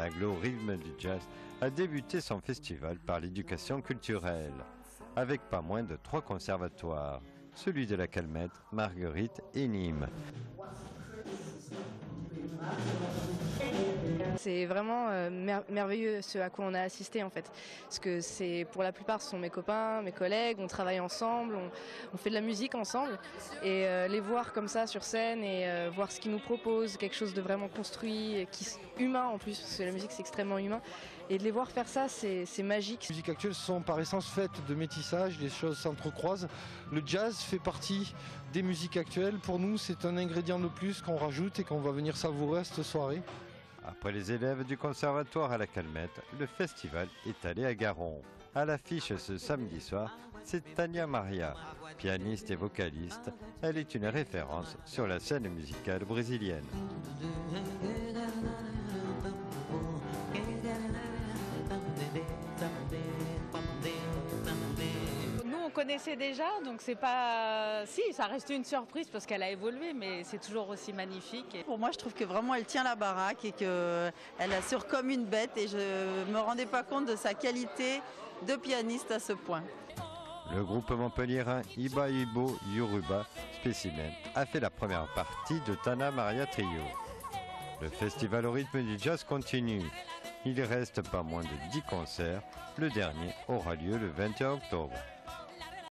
L'aglo rythme du jazz a débuté son festival par l'éducation culturelle, avec pas moins de trois conservatoires, celui de la Calmette, Marguerite et Nîmes. C'est vraiment euh, mer- merveilleux ce à quoi on a assisté en fait. Parce que c'est pour la plupart ce sont mes copains, mes collègues, on travaille ensemble, on, fait de la musique ensemble. Et euh, les voir comme ça sur scène et euh, voir ce qu'ils nous proposent, quelque chose de vraiment construit, qui, humain en plus, parce que la musique c'est extrêmement humain. Et de les voir faire ça, c'est magique. Les musiques actuelles sont par essence faites de métissage, les choses s'entrecroisent. Le jazz fait partie des musiques actuelles. Pour nous, c'est un ingrédient de plus qu'on rajoute et qu'on va venir savourer cette soirée. Après les élèves du conservatoire à la Calmette, le festival est allé à Garon. À l'affiche ce samedi soir, c'est Tania Maria, pianiste et vocaliste. Elle est une référence sur la scène musicale brésilienne. Connaissait déjà, donc c'est pas. Si, ça reste une surprise parce qu'elle a évolué, mais c'est toujours aussi magnifique. Pour moi, je trouve que vraiment elle tient la baraque et qu'elle assure comme une bête et je me rendais pas compte de sa qualité de pianiste à ce point. Le groupe montpelliérain Iba Ibo Yoruba Specimen a fait la première partie de Tana Maria Trio. Le festival au rythme du jazz continue. Il reste pas moins de 10 concerts. Le dernier aura lieu le 21 octobre.